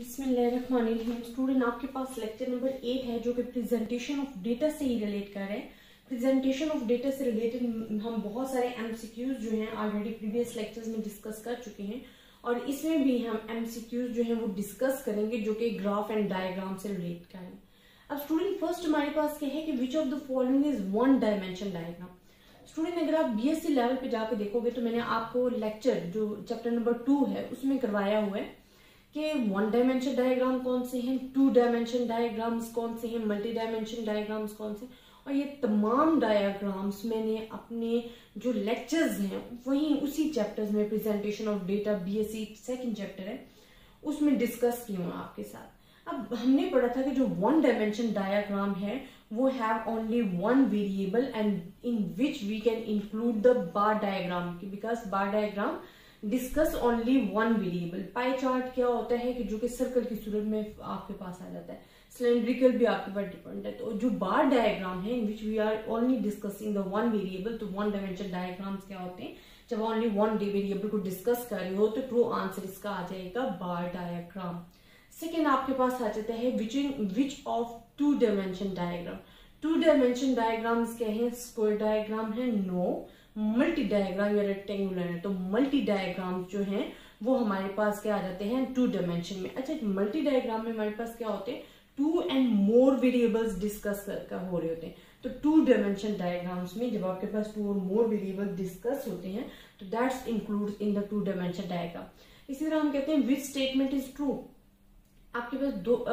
Student, आपके पास lecture number eight है, जो कि प्रेजेंटेशन ऑफ़ डेटा से ही रिलेट कर रहे हैं। प्रेजेंटेशन ऑफ़ डेटा से रिलेटेड हम बहुत सारे एमसीक्यूज जो हैं ऑलरेडी प्रीवियस लेक्चर्स में डिस्कस कर चुके हैं। और इसमें भी हम एमसीक्यूज जो हैं वो डिस्कस करेंगे, जो कि ग्राफ एंड डायग्राम से रिलेट करें अब स्टूडेंट फ़र्स्ट हमारे पास क्या है कि which of the following is one dimension diagram student, अगर आप बीएससी लेवल पे जाके देखोगे तो मैंने आपको लेक्चर जो चैप्टर नंबर टू है, उसमें करवाया हुआ है। कि वन डायमेंशन डायग्राम कौन से हैं टू डायमेंशन डायग्राम्स कौन से हैं मल्टी डायमेंशन डायग्राम्स कौन से और ये तमाम डायग्राम्स मैंने अपने जो लेक्चर्स हैं, वहीं उसी चैप्टर्स में presentation of data BSc second chapter है, उसमें डिस्कस की हूँ आपके साथ। अब हमने पढ़ा था कि जो वन डायमेंशन डायग्राम है, वो have only one variable and in which we can include the bar diagram because bar diagram discuss only one variable pie chart क्या होता है कि जो कि सर्कल की सूरत में आपके पास आ जाता है। सिलेंड्रिकल भी आपके पास डिपेंड है। तो जो बार डायग्राम है in which we are only discussing the one variable तो वन डायमेंशन डायग्राम्स क्या होते हैं? जब ओनली वन वेरिएबल को डिस्कस कर रहे हो तो ट्रू आंसर इसका आ जाएगा बार डायग्राम सेकेंड आपके पास आ जाता है which in which of two dimension diagram two dimension diagrams क्या है स्क्वायर डायग्राम है नो मल्टी डायग्राम या रेक्टेंगुलर है तो मल्टी डायग्राम जो है वो हमारे पास क्या आ जाते हैं टू डायमेंशन में। अच्छा मल्टी डायग्राम में हमारे पास क्या होते हैं? Two and more variables discuss कर, हो रहे होते हैं। तो टू डायमेंशन डायग्राम्स में जब आपके पास टू और मोर वेरिएबल डिस्कस होते हैं तो that's include in the two dimension diagram इसी तरह हम कहते हैं विच स्टेटमेंट इज़ ट्रू आपके पास दो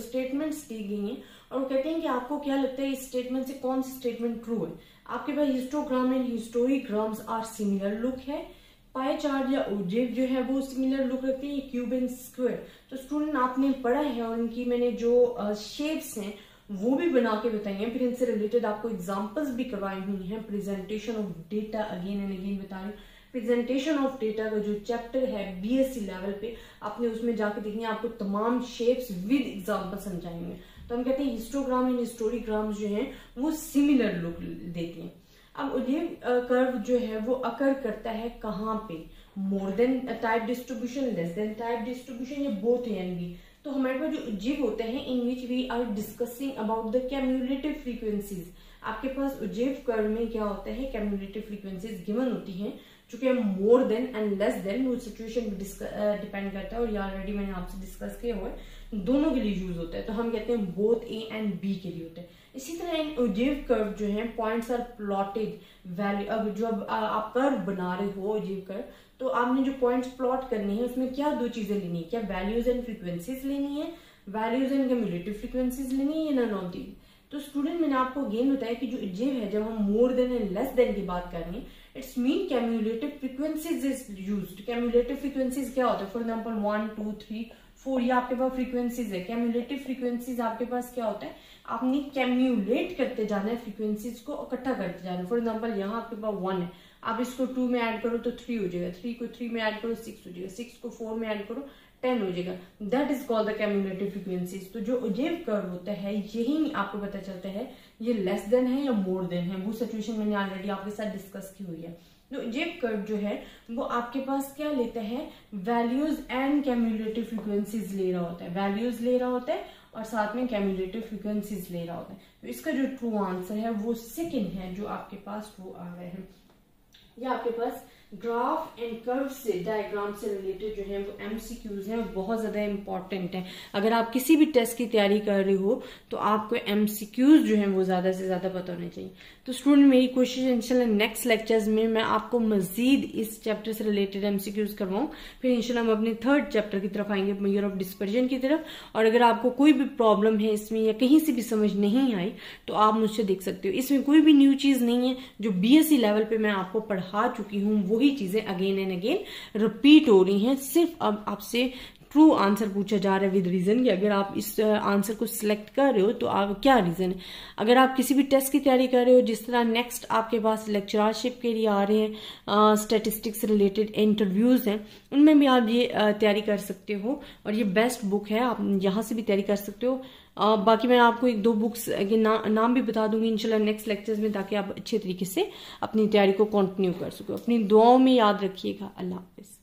स्टेटमेंट्स दी गई हैं और वो कहते हैं कि आपको क्या लगता है इस स्टेटमेंट से कौन सी स्टेटमेंट ट्रू है? आपके पास histogram and histograms are similar look है। पाई चार्ट या ओजेव जो है वो सिमिलर लुक रखते हैं क्यूब एंड स्क्वायर तो स्टूडेंट आपने पढ़ा है और इनकी मैंने जो शेप्स हैं वो भी बना के बताई हैं। फिर इनसे रिलेटेड आपको एग्जांपल्स भी करवाई हुई हैं। Presentation of data again and again बता रही हूँ। प्रेजेंटेशन ऑफ़ डेटा का जो चैप्टर है बीएससी लेवल पे, आपने उसमें जाके देखनी आपको तमाम शेप्स विद एग्जांपल समझाएँगे तो हम कहते हैं हिस्टोग्राम एंड हिस्टोरिग्राम जो हैं, वो सिमिलर लुक देते हैं। अब ये कर्व जो है, वो अकर करता है कहाँ पे? More than type distribution less than type distribution ये बोथ एन बी तो हमारे पास जो जिव होते हैं in which we are discussing about the cumulative frequencies आपके पास उजेव कर्व में क्या होता है कैम्यूलेटिव फ्रीक्वेंसीज गिवन होती हैं, चूँकि more than and less than वो सिचुएशन डिपेंड करता है और ये ऑलरेडी मैंने आपसे डिस्कस किया हुआ है। दोनों के लिए यूज़ होता है तो हम कहते हैं बोथ ए एंड बी के लिए होते हैं। इसी तरह इन ओजिव कर्व जो है पॉइंट्स आर प्लॉटेड वैल्यू अब जो अब आप कर्व बना रहे हो ओजिव कर्व तो आपने जो पॉइंट्स प्लॉट करने हैं, उसमें क्या दो चीज़ें लेनी है? क्या वैल्यूज़ एंड फ्रीक्वेंसीज लेनी है? वैल्यूज़ एंड कम्युलेटिव फ्रीक्वेंसीज लेनी है या नॉन ऑफ़ तो स्टूडेंट मैंने आपको अगेन बताया कि जो जिव है, जब हम more than and less than की बात कर रहे हैं it's mean cumulative frequencies is use cumulative frequencies क्या होता है? For example one two three four ये आपके पास फ्रीक्वेंसीज है। कैम्युलेटिव फ्रीक्वेंसीज आपके पास क्या होता है? आपने कैम्युलेट करते जाना है फ्रीक्वेंसीज को, इकट्ठा करते जाना फॉर एग्ज़ाम्पल यहाँ आपके पास वन है। आप इसको टू में ऐड करो तो थ्री हो जाएगा। थ्री को थ्री में ऐड करो सिक्स हो जाएगा। सिक्स को फोर में ऐड करो टेन हो जाएगा। That is called the cumulative frequencies तो जो अजेव कर्व होता है, यही आपको पता चलता है, ये लेस देन है या मोर देन है, वो सिचुएशन मैंने ऑलरेडी आपके साथ डिस्कस की हुई है। तो जेब कर्व जो है, वो आपके पास क्या लेता है? वैल्यूज़ एंड कैम्युलेटिव फ्रीक्वेंसीज ले रहा होता है। वैल्यूज़ ले रहा होता है और साथ में कैम्युलेटिव फ्रीक्वेंसीज ले रहा होता है। तो इसका जो ट्रू आंसर है, वो सेकेंड है जो आपके पास ट्रू आ रहा है। या आपके पास ग्राफ एंड कर्व से डायग्राम से रिलेटेड जो है, वो एमसीक्यूज हैं, वो बहुत ज़्यादा इंपॉर्टेंट है। अगर आप किसी भी टेस्ट की तैयारी कर रहे हो तो आपको एमसीक्यूज जो है, वो ज़्यादा से ज़्यादा पता होने चाहिए। तो स्टूडेंट मेरी कोशिश इंशाल्लाह नेक्स्ट लेक्चर्स में मैं आपको मजीद इस चैप्टर से रिलेटेड एमसीक्यूज करवाऊं। फिर इंशाल्लाह हम अपने थर्ड चैप्टर की तरफ़ आएँगे मेयर ऑफ़ डिस्पर्जन की तरफ़। और अगर आपको कोई भी प्रॉब्लम है इसमें या कहीं से भी समझ नहीं आई तो आप मुझसे देख सकते हो। इसमें कोई भी न्यू चीज़ नहीं है, जो बीएससी लेवल पर मैं आपको पढ़ा चुकी हूँ वही चीज़ें अगेन एंड अगेन रिपीट हो रही हैं। सिर्फ़ अब आपसे ट्रू आंसर पूछा जा रहा है विद रीजन कि अगर आप इस आंसर को सिलेक्ट कर रहे हो तो आप, क्या रीजन है अगर आप किसी भी टेस्ट की तैयारी कर रहे हो, जिस तरह नेक्स्ट आपके पास लेक्चरारशिप के लिए आ रहे हैं स्टेटिस्टिक्स रिलेटेड इंटरव्यूज़ हैं, उनमें भी आप ये तैयारी कर सकते हो। और ये बेस्ट बुक है, आप यहाँ से भी तैयारी कर सकते हो। बाकी मैं आपको एक दो बुक्स के ना, नाम भी बता दूँगी इंशाल्लाह नेक्स्ट लेक्चर्स में ताकि आप अच्छे तरीके से अपनी तैयारी को कंटिन्यू कर सको। अपनी दुआओं में याद रखिएगा। अल्लाह हाफिज़।